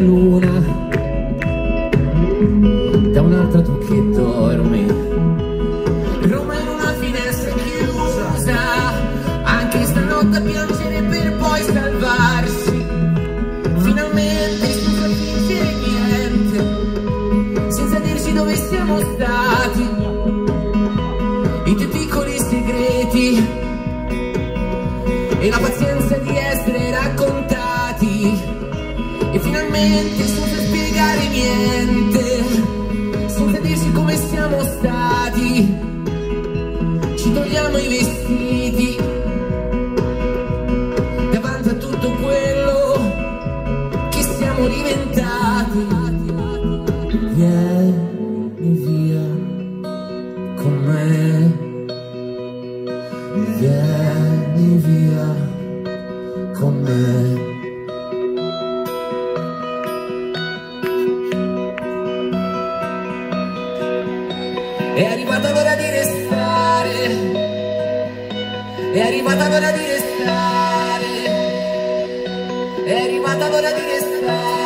luna da un altro tu che dormi Roma in una finestra chiusa anche stanotte piangere per poi salvarsi. Finalmente senza fingere niente senza dirci dove siamo stati. I tuoi piccoli segreti e la pazienza di essere raccontati finalmente senza spiegare niente senza dirci come siamo stati. Ci togliamo i vestiti davanti a tutto quello che siamo diventati. Vieni via con me. Vieni via con me È arrivata l'ora di restare. È arrivata l'ora di restare. È arrivata l'ora di restare